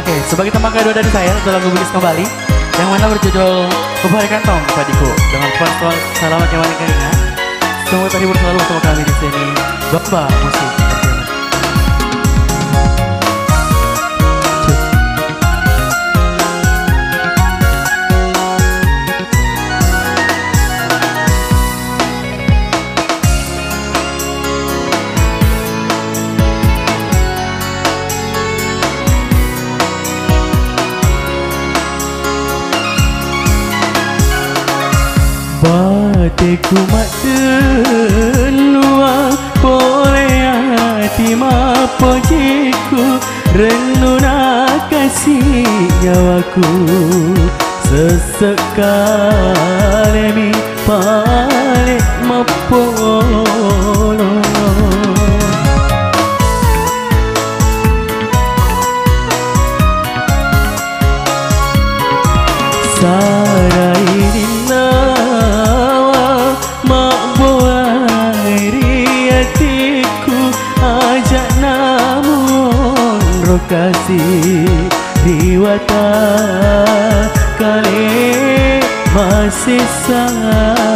Oke, sebagai teman kedua dari saya untuk lagu Bilis Kembali yang mana berjudul Kubar Kantong Padiku dengan sponsor Selamat Kembali Keringat. Semoga terhibur selalu bersama kami di sini. Bapak Musik. Bateku mak luar Boleh hati mapojiku Renuna kasih nyawaku. Sesekali mi kali masih sayang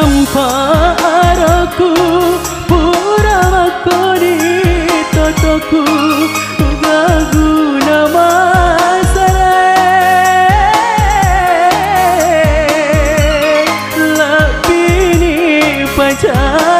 cemparaku pura makoni totoku gagu nama lapini pacar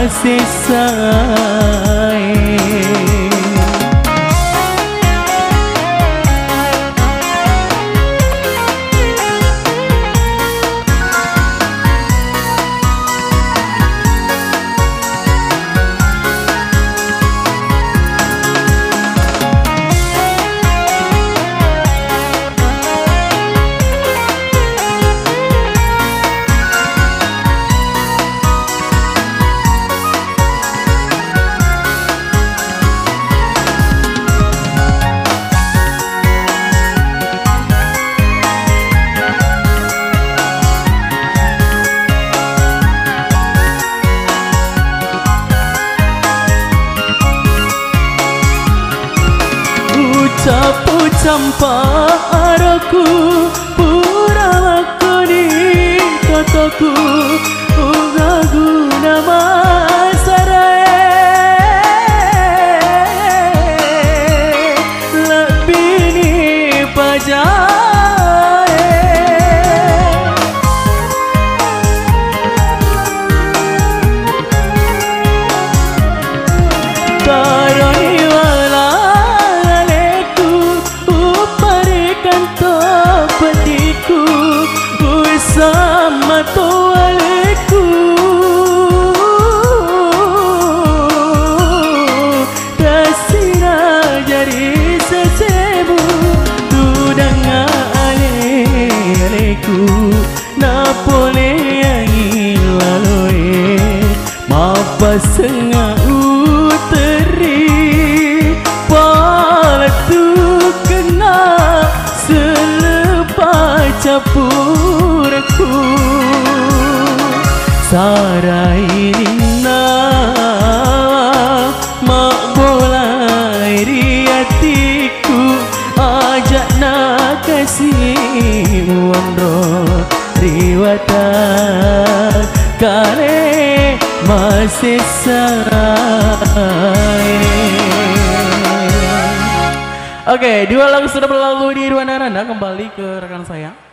masih చంపా అరకు పూరవక్కుని తొతకు ఉగగుణమా సరే లబ్బిని పజా sengah uteri palatu kena selepas capurku. Sarai na mak bolai riatiku ajak nak kasih wandro riwata kale Oke, dua lagu sudah berlalu di Ruanaranda kembali ke rekan saya.